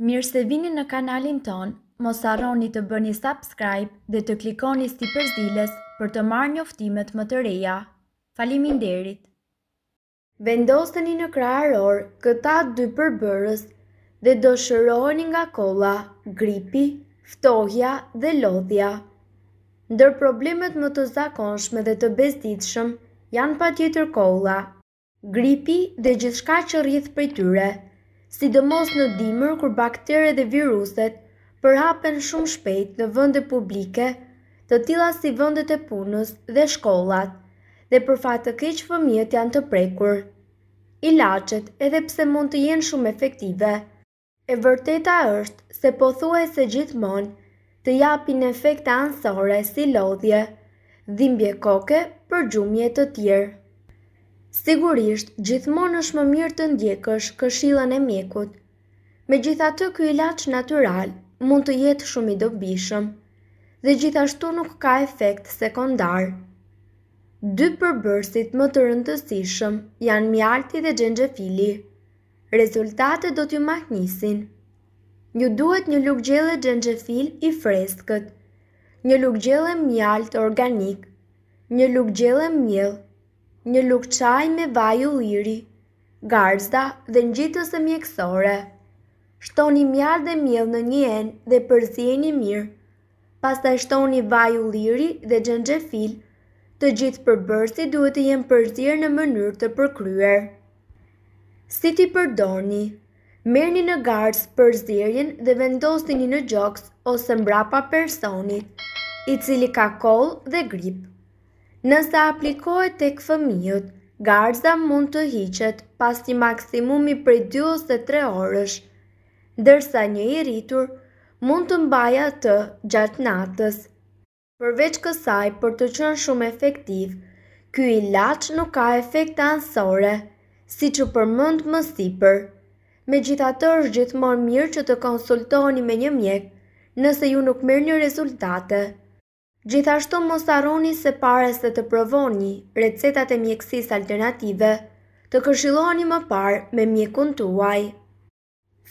Mirë se vini në kanalin tonë, mos harroni të bëni subscribe dhe të klikoni sipër ziles për të marrë njoftimet më të reja. Faleminderit! Vendoseni në kraharor këta dy përbërës dhe do shëroheni nga kolla, gripi, ftohja dhe lodhja. Ndër problemet më të zakonshme dhe të bezdisshme janë patjetër kolla, gripi dhe gjithçka që rrjedh prej tyre, sidomos në dimër kur bakteret dhe viruset përhapen shumë shpejt në vende publike, të tilla si vendet e punës dhe shkollat, dhe për fat të keq fëmijët janë të prekur. Ilaçet, edhe pse mund të jenë shumë efektive, e vërteta është se pothuajse gjithmonë të japin efekte anësore si lodhje, dhimbje koke, përgjumje e të tjerë. Sigurisht, gjithmonë është më mirë të ndjekësh këshillën e mjekut. Megjithatë ky ilaç natyral mund të jetë shumë i dobishëm dhe gjithashtu nuk ka efekt sekondar. Dy përbërësit më të rëndësishëm janë mjalti dhe xhenxhefili. Rezultatet do t'ju mahnisin. Ju duhet një lugë gjelle xhenxhefil i freskët, një lugë gjelle mjaltë organik, një lugë gjelle miell, një lugë çaji me vaj ulliri, garza dhe ngjitëse mjekësore. Shtoni mjaltë dhe miell në një enë dhe përziejini mirë. Pastaj shtoni vaj ulliri dhe xhenxhefil. Të gjithë përbërësit duhet të jenë përzier në mënyrë të përkryer. Si t'i përdorni? Merrni në garzë përzierjen dhe vendosini në gjoks ose mbrapa personit, i cili ka kollë dhe grip. Nëse aplikohet tek fëmijët, garza mund të hiqet pas një maksimumi prej 2 ose 3 orësh. ndërsa një i rritur mund ta mbajë atë gjatë natës. Përveç kësaj për të qenë shumë efektiv, ky ilaç nuk ka efekt anësor, siç u përmend më sipër. Megjithatë është gjithmonë mirë që të konsultoheni me një mjek nëse ju nuk merrni rezultate. Gjithashtu mos harroni se para se të provoni recetat e mjekësisë alternative, të këshilloheni më parë me mjekun tuaj.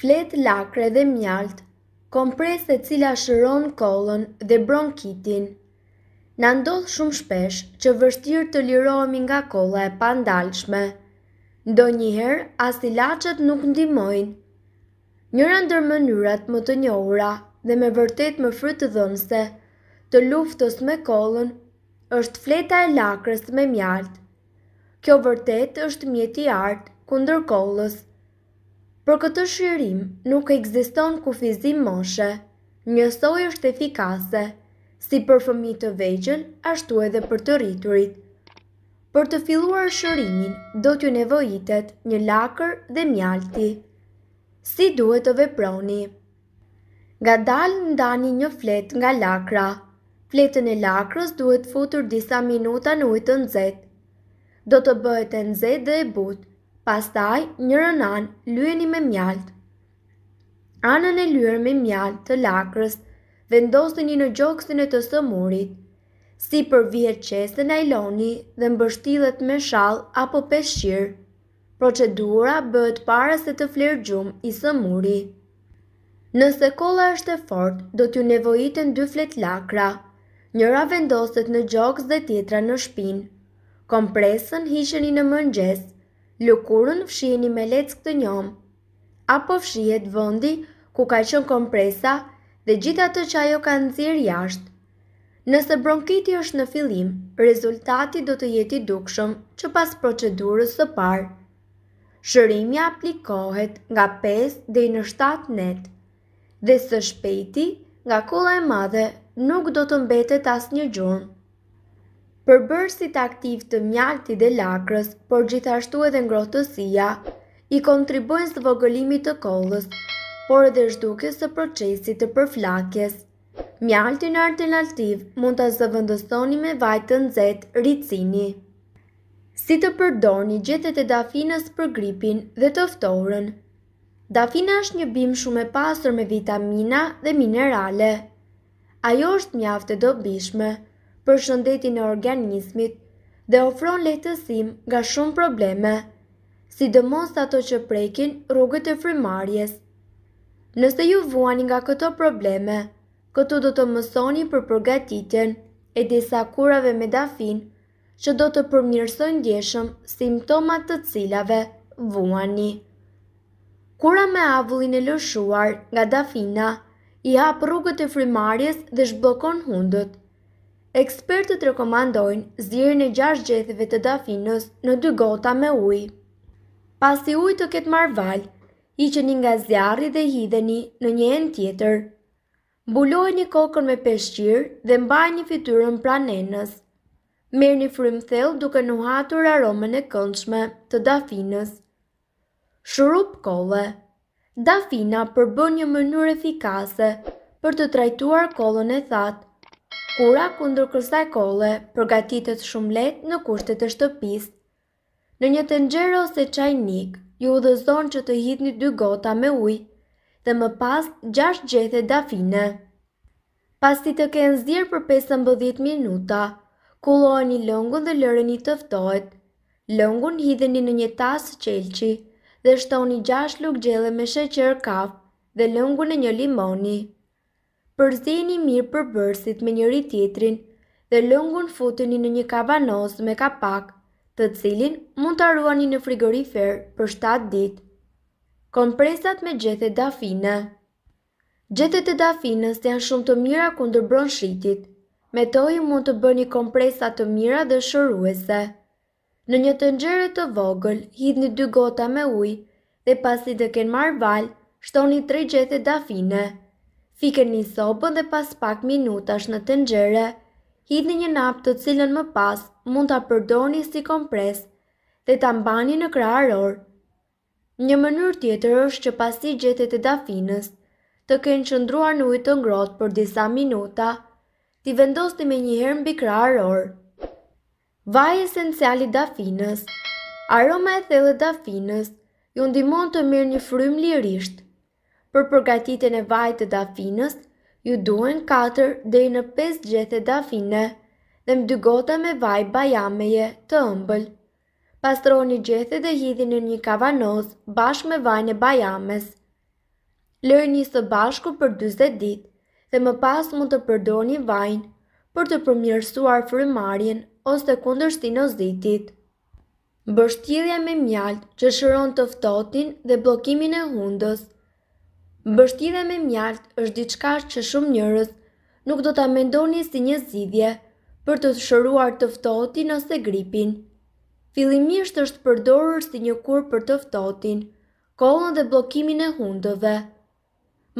Fletë lakre dhe mjaltë, kompresë e cila shëron kollën dhe bronkitin. Na ndodh shumë shpesh që vështirë të lirohemi nga kolla e pandalshme. Ndonjëherë as ilaçet nuk ndihmojnë. Njëra ndër mënyrat më të njohura dhe me vërtet më frytdhënëse të luftës me kollën është fleta e lakrës me mjaltë. Kjo vërtet është mjet i artë kundër kollës. Për këtë shërim nuk ekziston kufizim moshe, njësoj është efikase si për fëmijë të vegjël ashtu edhe për të rriturit. Për të filluar shërimin do t'ju nevojitet një lakër dhe mjalti. Si duhet të veproni? Ngadalë ndani një fletë nga lakra. Fletën e lakrës duhet futur disa minuta në ujë të nxehtë. Do të bëhet e nxehtë dhe e butë Pastaj njërën anë lyeni me mjaltë. Anën e lyer me mjaltë të lakrës vendoseni në gjoksin e të sëmurit. Sipër vihet qese najloni dhe mbështillet me shall apo peshqir. Procedura bëhet para se të flerë gjumë i sëmuri. Nëse kolla është e fortë, do t'ju nevojiten dy fletë lakra. Njëra vendoset në gjoks dhe tjetra në shpinë. Kompresën hiqeni në mëngjes, lëkurën fshiheni me leckë të njomë. Apo fshihet vendi ku ka qenë kompresa dhe gjithë atë që ajo ka nxjerrë jashtë. Nëse bronkiti është në fillim, rezultati do të jetë i dukshëm që pas procedurës së parë. Shërimi aplikohet nga pesë deri në shtatë net. Dhe së shpejti, nga kolla e madhe nuk do të mbetet asnjë gjurmë. Përbërësit aktivë të mjaltit dhe lakrës, por gjithashtu edhe ngrohtësia, i kontribuojnë zvogëlimit të kollës, por edhe zhdukjes së procesit të përflakjes. Mjaltin në alternativë mund ta zëvendësoni me vaj të nxehtë ricini. Si të përdorni gjethet e dafinës për gripin dhe të ftohurën? Dafina është një bimë shumë e pasur me vitamina dhe minerale. Ajo është mjaft e dobishme për shëndetin e organizmit dhe ofron lehtësim nga shumë probleme, sidomos ato që prekin rrugët e frymëmarrjes. Nëse ju vuani nga këto probleme, këtu do të mësoni për përgatitjen e disa kurave me dafin që do të përmirësojnë ndjeshëm simptomat të cilave vuani. Kura me avullin e lëshuar nga dafina i hap rrugët e frymëmarrjes dhe zhbllokon hundët. Ekspertët rekomandojnë zierjen e gjashtë gjetheve të dafinës në dy gota me ujë. Pasi uji të ketë marrë valë, hiqeni nga zjarri dhe hidheni në një enë tjetër. Mbulojeni kokën me peshqir dhe mbajeni fytyrën pranë enës. Merrni frymë thellë duke nuhatur aromën e këndshme të dafinës. Shurup kolle. Dafina përbën një mënyrë efikase për të trajtuar kollën e thatë. Kura kundër kësaj kolle përgatitet shumë lehtë në kushtet e shtëpisë. Në një tenxhere ose çajnik ju udhëzon që të hidhni dy gota me ujë dhe më pas gjashtë gjethe dafine. Pasi të kenë zier për 15 minuta, kullojeni lëngun dhe lëreni të ftohet. Lëngun hidheni në një tas qelqi dhe shtoni gjashtë lugë gjelle me sheqer kaf dhe lëngun e një limoni. Përziejini mirë përbërësit me njëri-tjetrin dhe lëngun futeni në një kavanoz me kapak, të cilin mund ta ruani në frigorifer për shtatë ditë. Kompresat me gjethe dafine Gjethet e dafinës janë shumë të mira kundër bronshitit. Me to ju mund të bëni kompresa të mira dhe shëruese. Në një tenxhere të vogël hidhni dy gota me ujë dhe pasi të kenë marrë valë, shtoni tre gjethe dafine. Fikeni sobën dhe pas pak minutash në tenxhere, hidhni një napë të cilën më pas mund ta përdorni si kompresë dhe ta mbani në kraharor. Një mënyrë tjetër është që pasi gjethet e dafinës të kenë qëndruar në ujë të ngrohtë për disa minuta, t'i vendosni menjëherë mbi kraharor. Vaji esencial i dafinës. Aroma e thellë e dafinës ju ndihmon të merrni frymë lirisht. Për përgatitjen e vajit të dafinës, ju duhen 4 deri në 5 gjethe dafine dhe 2 gota me vaj bajameje të ëmbël. Pastroni gjethe dhe hidhini në një kavanoz bashkë me vajin e bajames. Lëreni së bashku për dyzet ditë dhe më pas mund të përdorni vajin për të përmirësuar frymëmarrjen ose kundër sinusitit. Mbështjellja me mjaltë që shëron të ftohtin dhe bllokimin e hundës. Mbështjellja me mjaltë është diçka që shumë njerëz nuk do ta mendonin si një zgjidhje për të shëruar të ftohtin ose gripin. Fillimisht është përdorur si një kurë për të ftohtin, kollën dhe bllokimin e hundëve.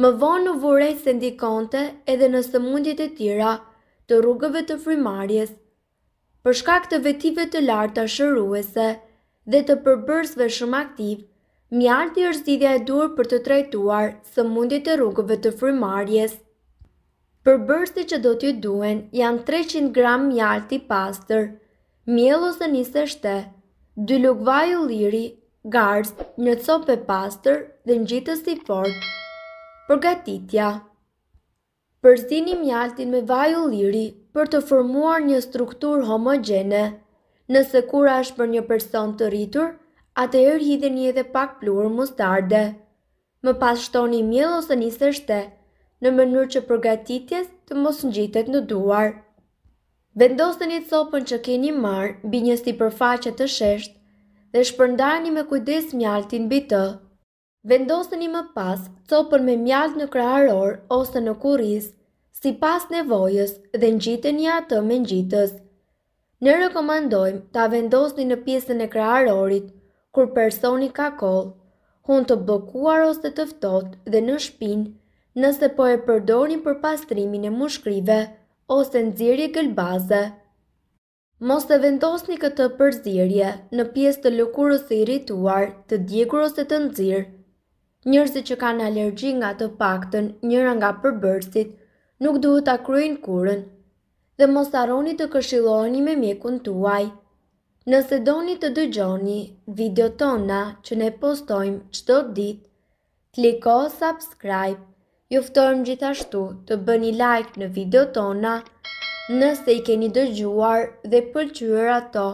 Më vonë u vu re se ndikonte edhe në sëmundjet e tjera të rrugëve të frymëmarrjes, për shkak të vetive të larta shëruese dhe të përbërësve shumë aktivë, mjalti është zgjidhja e duhur për të trajtuar sëmundjet e rrugëve të frymëmarrjes. Përbërësit që do t'ju duhen janë treqind gram mjaltë i pastër, Miell ose niseshte, dy lugë vaj ulliri, garzë, një copë e pastër dhe ngjitës i fortë. Përgatitja Përzieni mjaltin me vaj ulliri për të formuar një strukturë homogjene. Nëse kura është për një person të rritur, atëherë hidheni edhe pak pluhur mustarde. Më pas shtoni miell ose niseshte, në mënyrë që përgatitjes të mos ngjitet në duar. Vendoseni copën që keni marrë mbi një sipërfaqe të sheshtë dhe shpërndani me kujdes mjaltin mbi të. Vendoseni më pas copën me mjaltë në kraharor ose në kurriz, sipas nevojës dhe ngjiteni atë me ngjitës. Ne rekomandojmë ta vendosni në pjesën e kraharorit kur personi ka kollë, hundë të bllokuar ose të ftohtë dhe në shpinë nëse po e përdorni për pastrimin e mushkërive ose nxjerrje gëlbaze. Mos e vendosni këtë përzierje në pjesë të lëkurës së irrituar, të djegur ose të nxirë. Njerëzit që kanë alergji nga të paktën njëra nga përbërësit nuk duhet ta kryejnë kurën, dhe mos harroni të këshilloheni me mjekun tuaj. Nëse doni të dëgjoni videot tona që ne postojmë çdo ditë, kliko subscribe. Ju ftojmë gjithashtu të bëni like në videot tona nëse i keni dëgjuar dhe pëlqyer ato.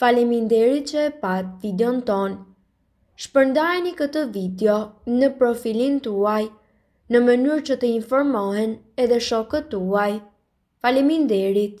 Faleminderit që e patë videon tonë. Shpërndajeni këtë video në profilin tuaj në mënyrë që të informohen edhe shokët tuaj. Faleminderit!